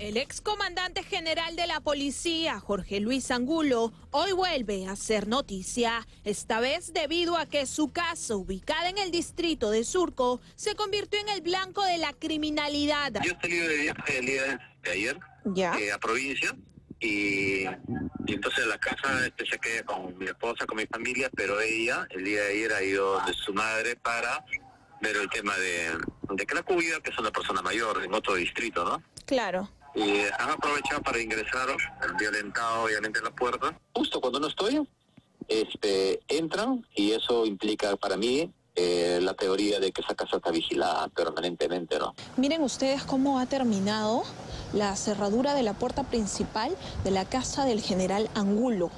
El excomandante general de la policía, Jorge Luis Angulo, hoy vuelve a hacer noticia, esta vez debido a que su casa, ubicada en el distrito de Surco, se convirtió en el blanco de la criminalidad. Yo salí de viaje el día de ayer ¿Ya? eh, a provincia y, y entonces la casa este, se queda con mi esposa, con mi familia, pero ella el día de ayer ha ido de su madre para ver el tema de, de que la cuida, que es una persona mayor en otro distrito, ¿no? Claro. Y han aprovechado para ingresar, han violentado obviamente la puerta. Justo cuando no estoy, este, entran y eso implica para mí eh, la teoría de que esa casa está vigilada permanentemente, ¿no? Miren ustedes cómo ha terminado la cerradura de la puerta principal de la casa del general Angulo.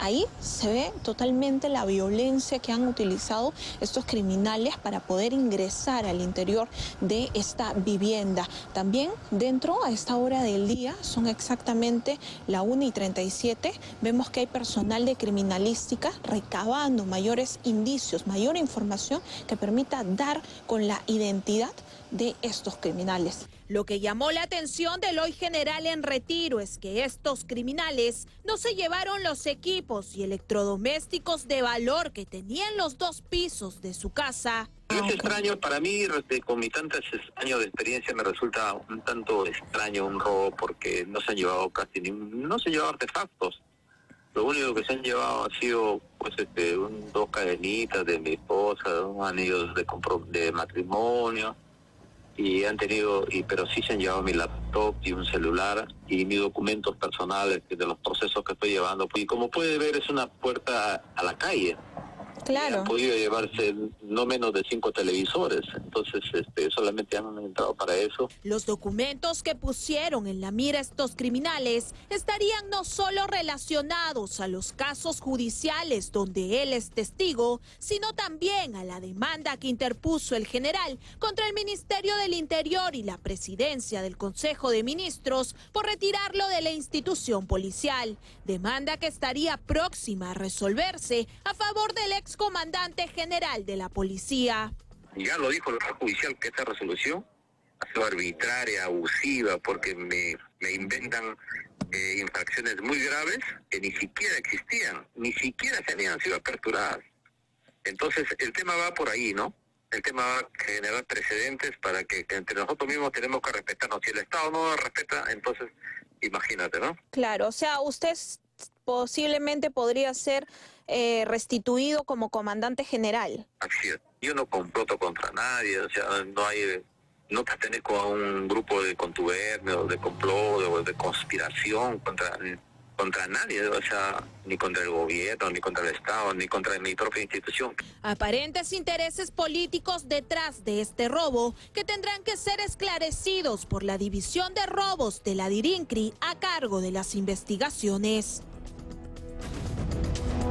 Ahí se ve totalmente la violencia que han utilizado estos criminales para poder ingresar al interior de esta vivienda. También dentro a esta hora del día, son exactamente la 1 y 37, vemos que hay personal de criminalística recabando mayores indicios, mayor información que permita dar con la identidad de estos criminales. Lo que llamó la atención del hoy general en retiro es que estos criminales no se llevaron los equipos y electrodomésticos de valor que tenían los dos pisos de su casa. Es extraño, para mí, con mis tantos años de experiencia, me resulta un tanto extraño un robo porque no se han llevado casi ni, no se han llevado artefactos. Lo único que se han llevado ha sido, pues, este, un- dos cadenitas de mi esposa, un anillo de, de matrimonio, y han tenido, y pero sí se han llevado mi laptop y un celular y mis documentos personales de los procesos que estoy llevando. Y como puede ver, es una puerta a la calle. Han podido llevarse no menos de cinco televisores, entonces este, solamente han entrado para eso. Los documentos que pusieron en la mira estos criminales estarían no solo relacionados a los casos judiciales donde él es testigo, sino también a la demanda que interpuso el general contra el Ministerio del Interior y la presidencia del Consejo de Ministros por retirarlo de la institución policial. Demanda que estaría próxima a resolverse a favor del excomandante general de la policía. Ya lo dijo el Poder judicial que esta resolución ha sido arbitraria, abusiva, porque me, me inventan eh, infracciones muy graves que ni siquiera existían, ni siquiera se habían sido aperturadas. Entonces el tema va por ahí, ¿no? El tema va a generar precedentes para que, que entre nosotros mismos tenemos que respetarnos. Si el Estado no nos respeta, entonces imagínate, ¿no? Claro, o sea, usted posiblemente podría ser eh, restituido como comandante general. Así es. Yo no comploto contra nadie, o sea, no hay, no pertenezco a un grupo de contubernio, de complot o de conspiración contra contra nadie, o sea, ni contra el gobierno, ni contra el Estado, ni contra mi propia institución. Aparentes intereses políticos detrás de este robo que tendrán que ser esclarecidos por la División de Robos de la Dirincri a cargo de las investigaciones.